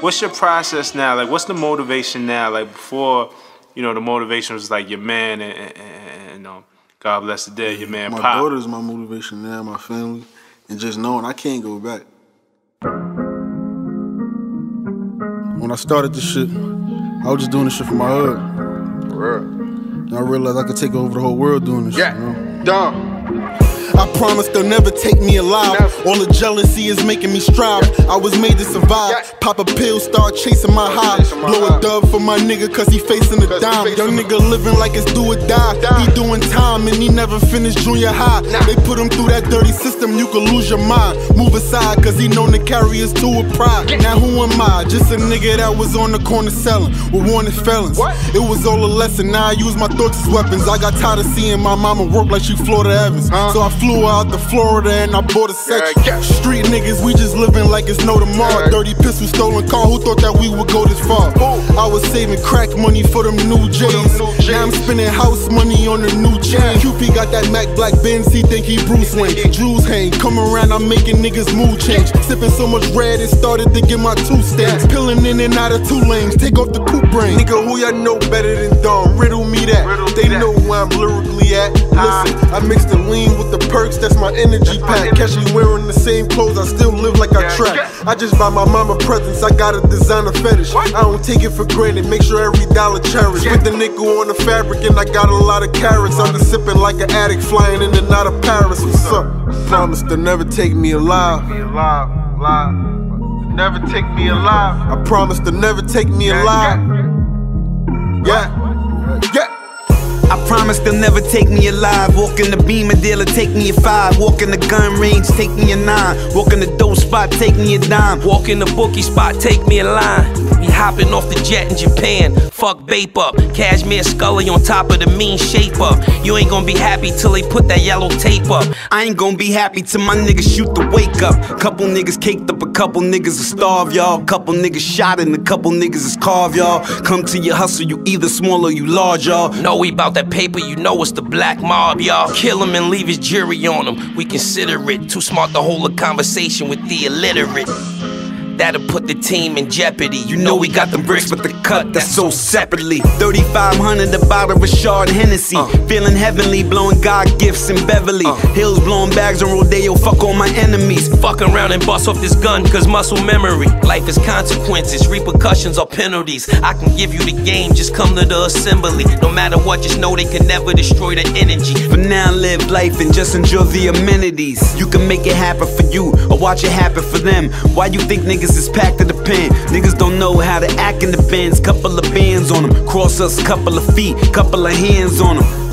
What's your process now? Like, what's the motivation now? Like before, you know, the motivation was like your man and, and, and, and um, God bless the dead, your man My Pop. daughter's my motivation now, my family, and just knowing I can't go back. When I started this shit, I was just doing this shit for my hood. For real. And I realized I could take over the whole world doing this Yeah. shit, you know? Dumb. I promise they'll never take me alive. All the jealousy is making me strive. I was made to survive. Pop a pill, start chasing my high. Blow a dub for my nigga, cause he facing a dime. Young nigga living like it's do or die. He doing time and he never finished junior high. They put him through that dirty system, you could lose your mind. Move aside, cause he known to carry his tool with pride. Now who am I? Just a nigga that was on the corner selling with wanted felons. What? It was all a lesson, now I use my thoughts as weapons. I got tired of seeing my mama work like she Florida Evans. Huh? So I flew out to Florida and I bought a section. Yeah, yeah. Street niggas, we just living like it's no tomorrow. Yeah. Dirty pistol, stolen car, who thought that we would go this far? I was saving crack money for them new J's. new J's. Now I'm spending house money on the new chain. QP got that Mac Black Benz, he think he Bruce Wayne. Drews hang, come around, I'm making niggas mood change. Sipping so much red, it started to get my two stains. Peeling in and out of two lanes, take off the coupe brain. Nigga, who y'all know better than Don? Riddle me that. Riddle me they that. know where I'm lyrically at. Listen, I mix the lean with the perks, that's my energy pack. Catch me wearing the same clothes, I still live like I trap. I just buy my mama presents, I got a designer fetish. I don't take it for granted, make sure every dollar cherished. With the nickel on the fabric, and I got a lot of carats. I'm just sipping like an addict, flying in and out of Paris. What's up? Promise to never take me alive. Me alive, alive. Never take me alive. I promise to never take me alive. Yeah, yeah. I promise they'll never take me alive. Walk in the beamer dealer, take me a five. Walk in the gun range, take me a nine. Walk in the dope spot, take me a dime. Walk in the bookie spot, take me a line. Hopping off the jet in Japan. Fuck Bape up. Cashmere Scully on top of the mean shape up. You ain't gonna be happy till they put that yellow tape up. I ain't gonna be happy till my niggas shoot the wake up. Couple niggas caked up, a couple niggas are starved, y'all. Couple niggas shot and a couple niggas is carved, y'all. Come to your hustle, you either small or you large, y'all. Know we bout that paper, you know it's the black mob, y'all. Kill him and leave his jury on him. We consider it too smart to hold a conversation with the illiterate. That'll put the team in jeopardy. You know we got them bricks, but the cut that's so separately. 3500 a bottle of Richard Hennessy. Uh. Feeling heavenly, blowing God gifts in Beverly. Uh. Hills blowing bags on Rodeo, fuck all my enemies. Fuck around and bust off this gun, cause muscle memory. Life is consequences, repercussions or penalties. I can give you the game, just come to the assembly. No matter what, just know they can never destroy the energy. For now, live life and just enjoy the amenities. You can make it happen for you or watch it happen for them. Why you think niggas is packed to the pen? Niggas don't know how to act in the bins. Couple of bands on them. Cross us, couple of feet, couple of hands on them.